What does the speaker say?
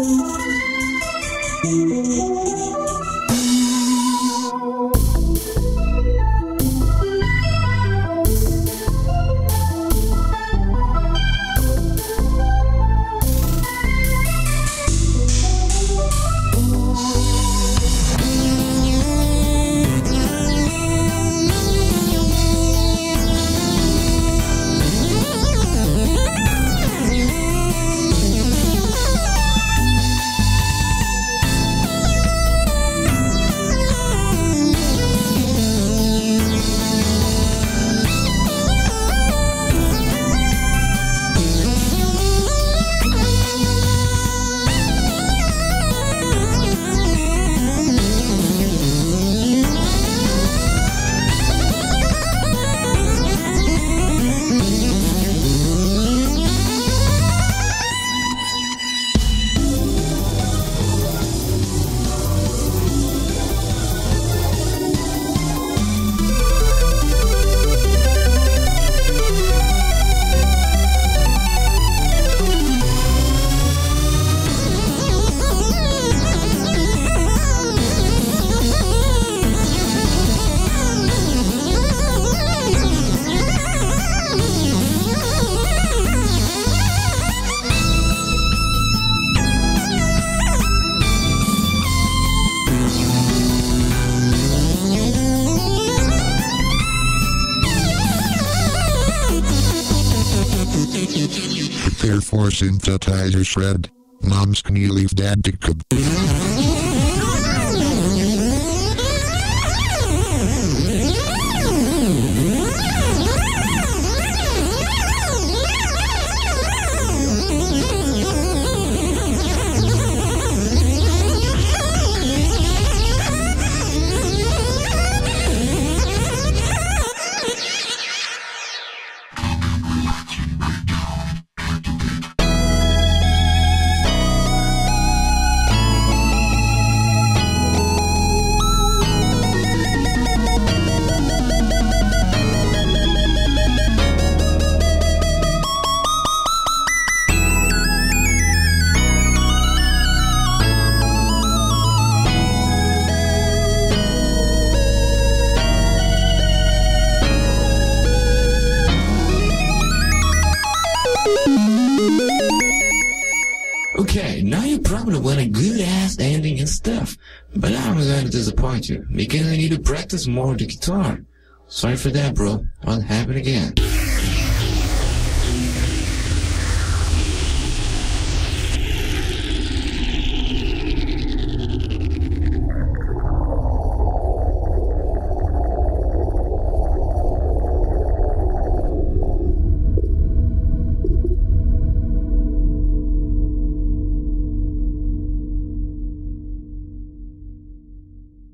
Thank you. Therefore synthesizer shred. Moms can leave dad to cook? Okay, now you probably want a good ass ending and stuff, but I'm to disappoint you because I need to practice more the guitar. Sorry for that, bro. Won't happen again.